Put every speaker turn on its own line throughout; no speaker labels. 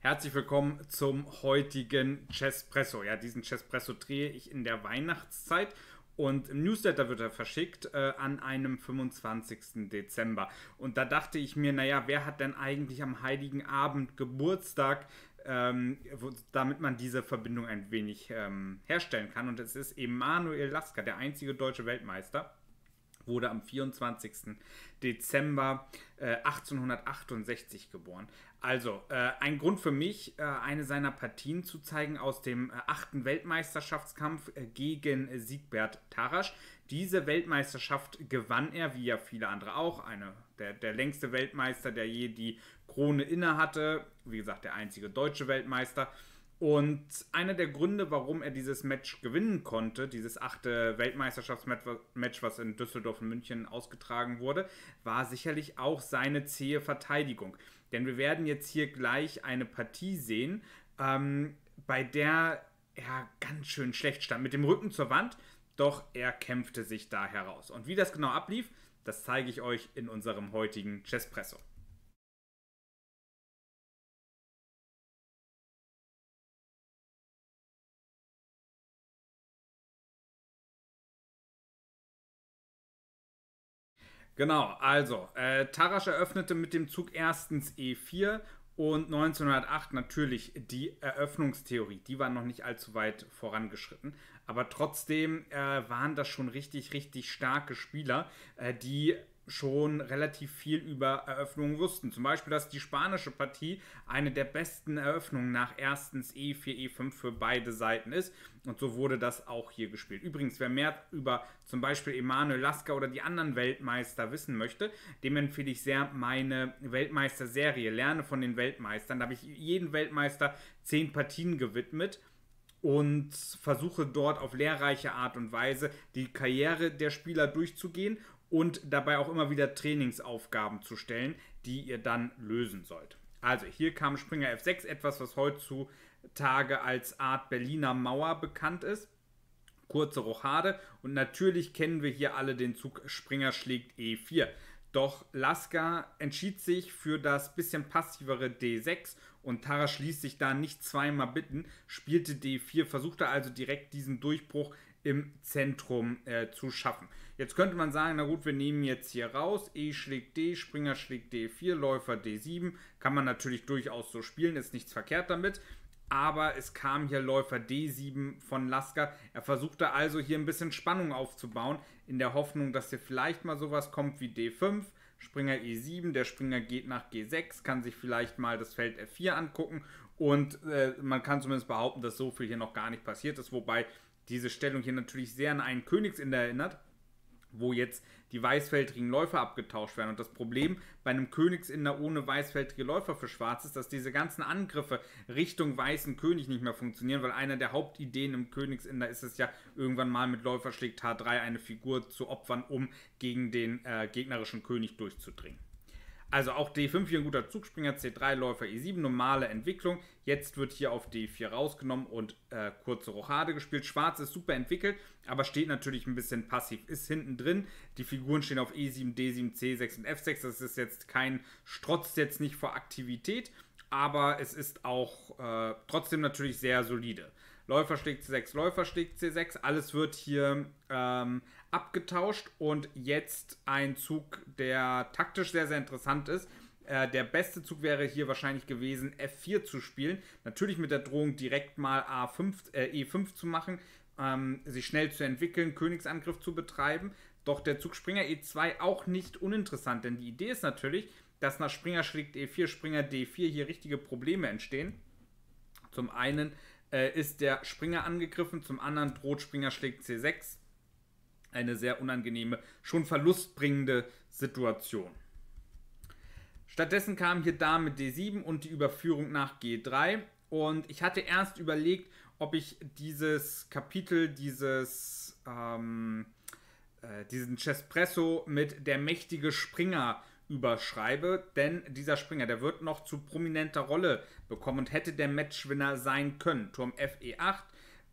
Herzlich willkommen zum heutigen Chesspresso. Ja, diesen Chesspresso drehe ich in der Weihnachtszeit und im Newsletter wird er verschickt äh, an einem 25. Dezember. Und da dachte ich mir, naja, wer hat denn eigentlich am Heiligen Abend Geburtstag, ähm, wo, damit man diese Verbindung ein wenig ähm, herstellen kann? Und es ist Emanuel Lasker, der einzige deutsche Weltmeister wurde am 24. Dezember äh, 1868 geboren. Also, äh, ein Grund für mich, äh, eine seiner Partien zu zeigen aus dem äh, achten Weltmeisterschaftskampf äh, gegen Siegbert Tarasch. Diese Weltmeisterschaft gewann er, wie ja viele andere auch, eine, der, der längste Weltmeister, der je die Krone innehatte. Wie gesagt, der einzige deutsche Weltmeister. Und einer der Gründe, warum er dieses Match gewinnen konnte, dieses achte Weltmeisterschaftsmatch, was in Düsseldorf und München ausgetragen wurde, war sicherlich auch seine zähe Verteidigung. Denn wir werden jetzt hier gleich eine Partie sehen, ähm, bei der er ganz schön schlecht stand, mit dem Rücken zur Wand, doch er kämpfte sich da heraus. Und wie das genau ablief, das zeige ich euch in unserem heutigen Chesspresso. Genau, also äh, Tarasch eröffnete mit dem Zug erstens E4 und 1908 natürlich die Eröffnungstheorie. Die war noch nicht allzu weit vorangeschritten, aber trotzdem äh, waren das schon richtig, richtig starke Spieler, äh, die schon relativ viel über Eröffnungen wussten. Zum Beispiel, dass die spanische Partie eine der besten Eröffnungen nach erstens E4, E5 für beide Seiten ist. Und so wurde das auch hier gespielt. Übrigens, wer mehr über zum Beispiel Emanuel Lasker oder die anderen Weltmeister wissen möchte, dem empfehle ich sehr meine Weltmeister-Serie. Lerne von den Weltmeistern. Da habe ich jeden Weltmeister zehn Partien gewidmet und versuche dort auf lehrreiche Art und Weise die Karriere der Spieler durchzugehen und dabei auch immer wieder Trainingsaufgaben zu stellen, die ihr dann lösen sollt. Also hier kam Springer F6, etwas, was heutzutage als Art Berliner Mauer bekannt ist. Kurze Rochade und natürlich kennen wir hier alle den Zug Springer schlägt E4. Doch Lasker entschied sich für das bisschen passivere D6 und Tarasch ließ sich da nicht zweimal bitten, spielte D4, versuchte also direkt diesen Durchbruch im Zentrum äh, zu schaffen. Jetzt könnte man sagen, na gut, wir nehmen jetzt hier raus, E schlägt D, Springer schlägt D4, Läufer D7, kann man natürlich durchaus so spielen, ist nichts verkehrt damit. Aber es kam hier Läufer D7 von Lasker. Er versuchte also hier ein bisschen Spannung aufzubauen, in der Hoffnung, dass hier vielleicht mal sowas kommt wie D5, Springer E7, der Springer geht nach G6, kann sich vielleicht mal das Feld F4 angucken. Und äh, man kann zumindest behaupten, dass so viel hier noch gar nicht passiert ist, wobei diese Stellung hier natürlich sehr an einen Königsinder erinnert, wo jetzt die weißfeldrigen Läufer abgetauscht werden. Und das Problem bei einem Königsinder ohne weißfeldrige Läufer für Schwarz ist, dass diese ganzen Angriffe Richtung weißen König nicht mehr funktionieren, weil einer der Hauptideen im Königsinder ist es ja, irgendwann mal mit Läufer schlägt H3 eine Figur zu opfern, um gegen den äh, gegnerischen König durchzudringen. Also auch D5 hier ein guter Zugspringer, C3 Läufer E7, normale Entwicklung. Jetzt wird hier auf D4 rausgenommen und äh, kurze Rochade gespielt. Schwarz ist super entwickelt, aber steht natürlich ein bisschen passiv. Ist hinten drin. Die Figuren stehen auf E7, D7, C6 und F6. Das ist jetzt kein Strotz jetzt nicht vor Aktivität, aber es ist auch äh, trotzdem natürlich sehr solide. Läufer schlägt C6, Läufer schlägt C6. Alles wird hier ähm, abgetauscht und jetzt ein Zug, der taktisch sehr, sehr interessant ist. Äh, der beste Zug wäre hier wahrscheinlich gewesen, F4 zu spielen. Natürlich mit der Drohung, direkt mal A5, äh, E5 zu machen, ähm, sich schnell zu entwickeln, Königsangriff zu betreiben. Doch der Zug Springer E2 auch nicht uninteressant, denn die Idee ist natürlich, dass nach Springer schlägt E4, Springer D4 hier richtige Probleme entstehen. Zum einen äh, ist der Springer angegriffen, zum anderen droht Springer schlägt C6 eine sehr unangenehme, schon verlustbringende Situation. Stattdessen kam hier Dame D7 und die Überführung nach G3. Und ich hatte erst überlegt, ob ich dieses Kapitel, dieses, ähm, äh, diesen Chespresso mit der mächtige Springer überschreibe, denn dieser Springer, der wird noch zu prominenter Rolle bekommen und hätte der Matchwinner sein können. Turm FE8,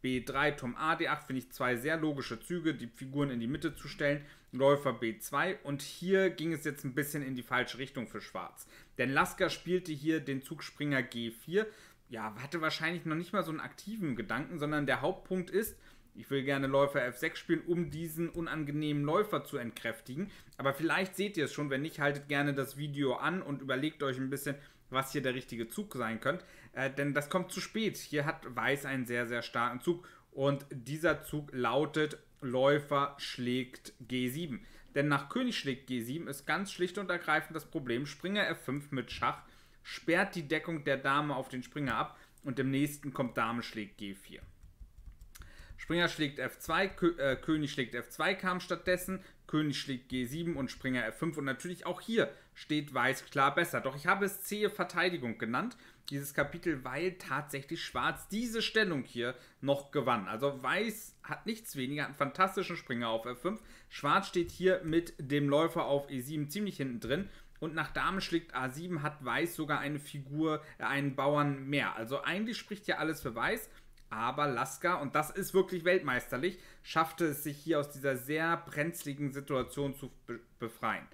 B3, Turm A, D8 finde ich zwei sehr logische Züge, die Figuren in die Mitte zu stellen. Läufer B2 und hier ging es jetzt ein bisschen in die falsche Richtung für Schwarz. Denn Lasker spielte hier den Zug Springer G4. Ja, hatte wahrscheinlich noch nicht mal so einen aktiven Gedanken, sondern der Hauptpunkt ist, ich will gerne Läufer F6 spielen, um diesen unangenehmen Läufer zu entkräftigen. Aber vielleicht seht ihr es schon. Wenn nicht, haltet gerne das Video an und überlegt euch ein bisschen, was hier der richtige Zug sein könnte. Äh, denn das kommt zu spät. Hier hat Weiß einen sehr, sehr starken Zug. Und dieser Zug lautet Läufer schlägt G7. Denn nach König schlägt G7 ist ganz schlicht und ergreifend das Problem, Springer F5 mit Schach sperrt die Deckung der Dame auf den Springer ab und im nächsten kommt Dame schlägt G4. Springer schlägt F2, Kö äh, König schlägt F2 kam stattdessen, König schlägt G7 und Springer F5 und natürlich auch hier steht Weiß klar besser. Doch ich habe es zähe Verteidigung genannt, dieses Kapitel, weil tatsächlich Schwarz diese Stellung hier noch gewann. Also Weiß hat nichts weniger, hat einen fantastischen Springer auf F5. Schwarz steht hier mit dem Läufer auf E7 ziemlich hinten drin. Und nach Dame schlägt A7 hat Weiß sogar eine Figur, äh, einen Bauern mehr. Also eigentlich spricht ja alles für Weiß. Aber Lasker, und das ist wirklich weltmeisterlich, schaffte es sich hier aus dieser sehr brenzligen Situation zu be befreien.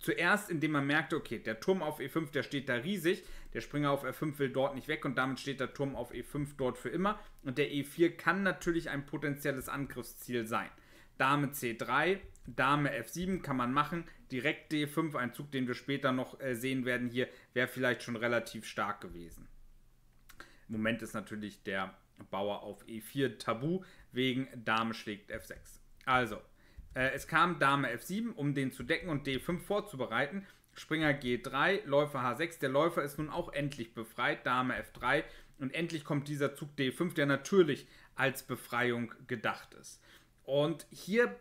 Zuerst, indem man merkte, okay, der Turm auf E5, der steht da riesig, der Springer auf F5 will dort nicht weg und damit steht der Turm auf E5 dort für immer. Und der E4 kann natürlich ein potenzielles Angriffsziel sein. Dame C3, Dame F7 kann man machen, direkt D5, ein Zug, den wir später noch äh, sehen werden hier, wäre vielleicht schon relativ stark gewesen. Im Moment ist natürlich der Bauer auf E4 tabu, wegen Dame schlägt F6. Also, äh, es kam Dame F7, um den zu decken und D5 vorzubereiten. Springer G3, Läufer H6. Der Läufer ist nun auch endlich befreit. Dame F3. Und endlich kommt dieser Zug D5, der natürlich als Befreiung gedacht ist. Und hier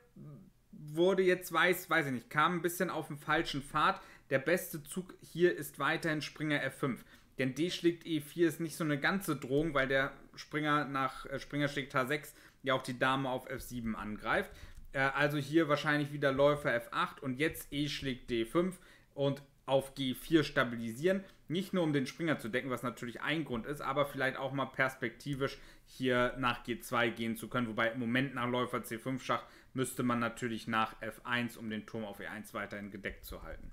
wurde jetzt weiß, weiß ich nicht, kam ein bisschen auf den falschen Pfad. Der beste Zug hier ist weiterhin Springer F5. Denn D schlägt E4 ist nicht so eine ganze Drohung, weil der Springer nach äh, Springer schlägt H6 ja auch die Dame auf F7 angreift. Äh, also hier wahrscheinlich wieder Läufer F8 und jetzt E schlägt D5 und auf G4 stabilisieren. Nicht nur um den Springer zu decken, was natürlich ein Grund ist, aber vielleicht auch mal perspektivisch hier nach G2 gehen zu können. Wobei im Moment nach Läufer C5 Schach müsste man natürlich nach F1, um den Turm auf E1 weiterhin gedeckt zu halten.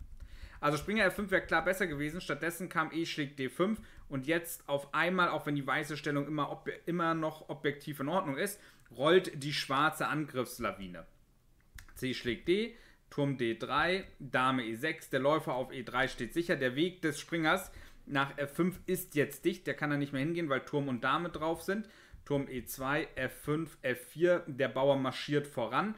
Also Springer F5 wäre klar besser gewesen. Stattdessen kam E schlägt D5 und jetzt auf einmal, auch wenn die weiße Stellung immer, immer noch objektiv in Ordnung ist, rollt die schwarze Angriffslawine. C schlägt D, Turm D3, Dame E6, der Läufer auf E3 steht sicher. Der Weg des Springers nach F5 ist jetzt dicht, der kann da nicht mehr hingehen, weil Turm und Dame drauf sind. Turm E2, F5, F4, der Bauer marschiert voran.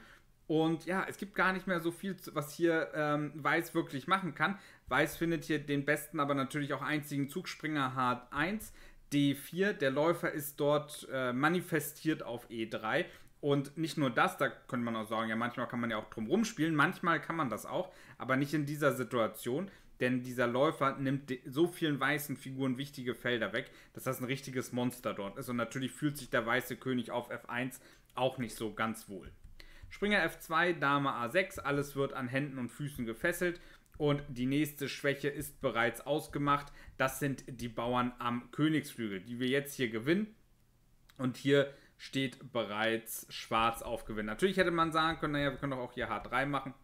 Und ja, es gibt gar nicht mehr so viel, was hier ähm, Weiß wirklich machen kann. Weiß findet hier den besten, aber natürlich auch einzigen Zugspringer H1. D4, der Läufer ist dort äh, manifestiert auf E3. Und nicht nur das, da könnte man auch sagen, ja, manchmal kann man ja auch drumrum spielen, manchmal kann man das auch, aber nicht in dieser Situation, denn dieser Läufer nimmt so vielen weißen Figuren wichtige Felder weg, dass das ein richtiges Monster dort ist. Und natürlich fühlt sich der weiße König auf F1 auch nicht so ganz wohl. Springer F2, Dame A6, alles wird an Händen und Füßen gefesselt. Und die nächste Schwäche ist bereits ausgemacht. Das sind die Bauern am Königsflügel, die wir jetzt hier gewinnen. Und hier steht bereits schwarz aufgewinnen. Natürlich hätte man sagen können, naja, wir können doch auch hier H3 machen.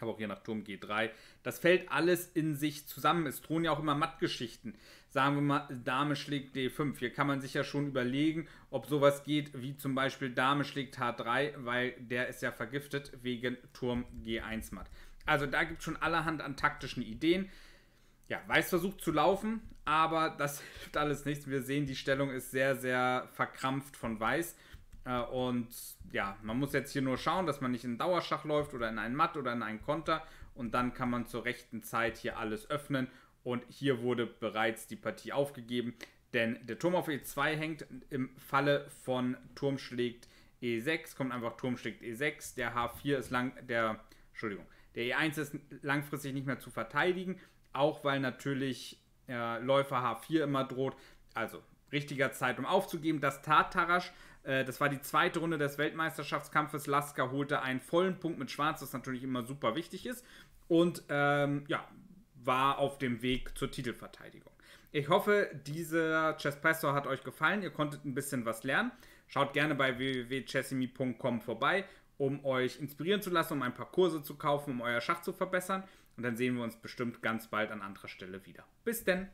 Aber auch hier nach Turm G3. Das fällt alles in sich zusammen. Es drohen ja auch immer Mattgeschichten. Sagen wir mal, Dame schlägt D5. Hier kann man sich ja schon überlegen, ob sowas geht, wie zum Beispiel Dame schlägt H3, weil der ist ja vergiftet wegen Turm G1 Matt. Also da gibt es schon allerhand an taktischen Ideen. Ja, Weiß versucht zu laufen, aber das hilft alles nichts. Wir sehen, die Stellung ist sehr, sehr verkrampft von Weiß. Äh, und ja, man muss jetzt hier nur schauen, dass man nicht in Dauerschach läuft oder in einen Matt oder in einen Konter. Und dann kann man zur rechten Zeit hier alles öffnen. Und hier wurde bereits die Partie aufgegeben, denn der Turm auf E2 hängt im Falle von Turm schlägt E6, kommt einfach Turm schlägt E6. Der H4 ist lang, der, Entschuldigung, der E1 ist langfristig nicht mehr zu verteidigen auch weil natürlich äh, Läufer H4 immer droht. Also richtiger Zeit, um aufzugeben. Das tat Tarasch. Äh, das war die zweite Runde des Weltmeisterschaftskampfes. Lasker holte einen vollen Punkt mit Schwarz, was natürlich immer super wichtig ist. Und ähm, ja, war auf dem Weg zur Titelverteidigung. Ich hoffe, dieser Chesspresso hat euch gefallen. Ihr konntet ein bisschen was lernen. Schaut gerne bei www.chessimi.com vorbei um euch inspirieren zu lassen, um ein paar Kurse zu kaufen, um euer Schach zu verbessern. Und dann sehen wir uns bestimmt ganz bald an anderer Stelle wieder. Bis denn!